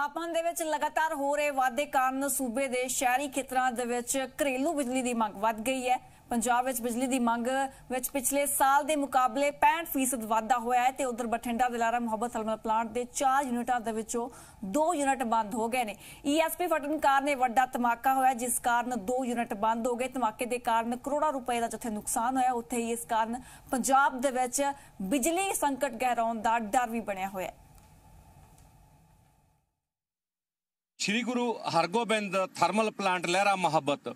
ਤਾਪਮਾਨ ਦੇ ਵਿੱਚ ਲਗਾਤਾਰ ਹੋ ਰਹੇ ਵਾਧੇ ਕਾਰਨ ਸੂਬੇ ਦੇ ਸ਼ਹਿਰੀ ਖੇਤਰਾਂ ਦੇ ਵਿੱਚ ਘਰੇਲੂ ਬਿਜਲੀ ਦੀ ਮੰਗ ਵੱਧ ਗਈ ਹੈ। ਪੰਜਾਬ ਵਿੱਚ ਬਿਜਲੀ ਦੀ ਮੰਗ ਵਿੱਚ ਪਿਛਲੇ ਸਾਲ ਦੇ ਮੁਕਾਬਲੇ 65% ਵਾਧਾ ਹੋਇਆ ਹੈ ਤੇ ਉਧਰ ਬਠਿੰਡਾ, ਦਿਲਾਰਾ, ਮੁਹੱਬਤ ਥਰਮਲ ਪਲਾਂਟ ਦੇ 4 ਯੂਨਿਟਾਂ ਦੇ ਵਿੱਚੋਂ 2 ਯੂਨਿਟ ਬੰਦ ਹੋ ਗਏ ਨੇ। ਈਐਸਪੀ ਫਟਣ ਕਾਰਨ ਇਹ ਵੱਡਾ ਧਮਾਕਾ ਹੋਇਆ, ਜਿਸ ਕਾਰਨ 2 ਯੂਨਿਟ ਬੰਦ ਹੋ ਗਏ। ਧਮਾਕੇ ਦੇ ਕਾਰਨ ਕਰੋੜਾਂ ਰੁਪਏ ਦਾ ਜਿੱਥੇ ਨੁਕਸਾਨ ਹੋਇਆ। ਉੱਥੇ ਹੀ ਇਸ ਕਾਰਨ ਪੰਜਾਬ ਦੇ ਵਿੱਚ ਬਿਜਲੀ ਸੰਕਟ ਗਹਿਰਾਉਣ ਦਾ ਡਰ ਵੀ ਬਣਿਆ ਹੋਇਆ ਹੈ। Shri Guru Hargobind thermal plant Lehra Mohabbat.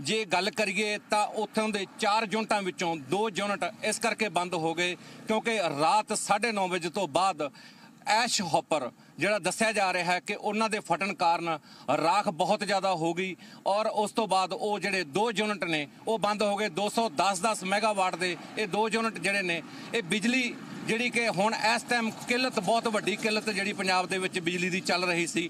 ਜੇ ਗੱਲ ਕਰੀਏ ਤਾਂ ਉੱਥੋਂ ਦੇ 4 ਯੂਨਿਟਾਂ ਵਿੱਚੋਂ 2 ਯੂਨਿਟ ਇਸ ਕਰਕੇ ਬੰਦ ਹੋ ਗਏ ਕਿਉਂਕਿ ਰਾਤ 9:30 ਵਜੇ ਤੋਂ ਬਾਅਦ ਐਸ਼ ਹੌਪਰ, ਜਿਹੜਾ ਦੱਸਿਆ ਜਾ ਰਿਹਾ ਹੈ ਕਿ ਉਹਨਾਂ ਦੇ ਫਟਣ ਕਾਰਨ ਰਾਖ ਬਹੁਤ ਜ਼ਿਆਦਾ ਹੋ ਗਈ ਔਰ ਉਸ ਤੋਂ ਬਾਅਦ ਉਹ ਜਿਹੜੇ ਦੋ ਯੂਨਿਟ ਨੇ, ਉਹ ਬੰਦ ਹੋ ਗਏ। 210-10 ਮੈਗਾਵਾਟ ਦੇ ਇਹ ਦੋ ਯੂਨਿਟ ਜਿਹੜੇ ਨੇ, ਇਹ ਬਿਜਲੀ ਜਿਹੜੀ ਕਿ ਹੁਣ ਇਸ ਟਾਈਮ ਕਿੱਲਤ, ਬਹੁਤ ਵੱਡੀ ਕਿੱਲਤ ਜਿਹੜੀ ਪੰਜਾਬ ਦੇ ਵਿੱਚ ਬਿਜਲੀ ਦੀ ਚੱਲ ਰਹੀ ਸੀ,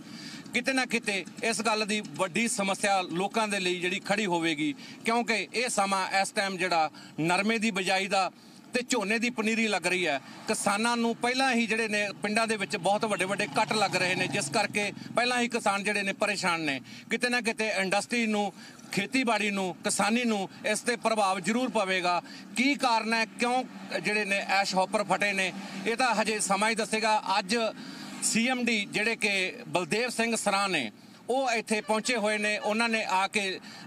ਕਿਤੇ ਨਾ ਕਿਤੇ ਇਸ ਗੱਲ ਦੀ ਵੱਡੀ ਸਮੱਸਿਆ ਲੋਕਾਂ ਦੇ ਲਈ ਜਿਹੜੀ ਖੜੀ ਹੋਵੇਗੀ, ਕਿਉਂਕਿ ਇਹ ਸਮਾਂ ਇਸ ਟਾਈਮ ਜਿਹੜਾ ਨਰਮੇ ਦੀ ਬਜਾਈ ਦਾ ਤੇ ਝੋਨੇ ਦੀ ਪਨੀਰੀ ਲੱਗ ਰਹੀ ਹੈ। ਕਿਸਾਨਾਂ ਨੂੰ ਪਹਿਲਾਂ ਹੀ ਜਿਹੜੇ ਨੇ ਪਿੰਡਾਂ ਦੇ ਵਿੱਚ ਬਹੁਤ ਵੱਡੇ ਵੱਡੇ ਕੱਟ ਲੱਗ ਰਹੇ ਨੇ, ਜਿਸ ਕਰਕੇ ਪਹਿਲਾਂ ਹੀ ਕਿਸਾਨ ਜਿਹੜੇ ਨੇ ਪਰੇਸ਼ਾਨ ਨੇ। ਕਿਤੇ ਨਾ ਕਿਤੇ ਇੰਡਸਟਰੀ ਨੂੰ ਖੇਤੀਬਾੜੀ ਨੂੰ, ਕਿਸਾਨੀ ਨੂੰ ਇਸ ਤੇ ਪ੍ਰਭਾਵ ਜ਼ਰੂਰ ਪਵੇਗਾ। ਕੀ ਕਾਰਨ ਹੈ? ਕਿਉਂ ਜਿਹੜੇ ਨੇ ਐਸ਼ ਹੌਪਰ ਫਟੇ ਨੇ? ਇਹ ਤਾਂ ਹਜੇ ਸਮਾਂ ਹੀ ਦੱਸੇਗਾ। ਅੱਜ ਸੀਐਮਡੀ ਜਿਹੜੇ ਕਿ ਬਲਦੇਵ ਸਿੰਘ ਸਰਾਂ ਨੇ, ਉਹ ਇੱਥੇ ਪਹੁੰਚੇ ਹੋਏ ਨੇ। ਉਹਨਾਂ ਨੇ ਆ ਕੇ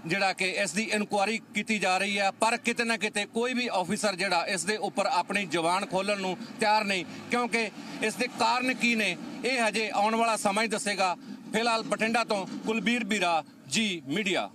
ਜਿਹੜਾ ਕਿ ਇਸ ਦੀ ਇਨਕੁਆਰੀ ਕੀਤੀ ਜਾ ਰਹੀ ਹੈ। ਪਰ ਕਿਤੇ ਨਾ ਕਿਤੇ ਕੋਈ ਵੀ ਆਫੀਸਰ ਜਿਹੜਾ ਇਸ ਦੇ ਉੱਪਰ ਆਪਣੀ ਜ਼ੁਬਾਨ ਖੋਲਣ ਨੂੰ ਤਿਆਰ ਨਹੀਂ, ਕਿਉਂਕਿ ਇਸ ਦੇ ਕਾਰਨ ਕੀ ਨੇ? ਇਹ ਹਜੇ ਆਉਣ ਵਾਲਾ ਸਮਾਂ ਹੀ ਦੱਸੇਗਾ। ਫਿਲਹਾਲ ਬਠਿੰਡਾ ਤੋਂ ਕੁਲਬੀਰ ਬੀਰਾ, ਜੀ ਮੀਡੀਆ।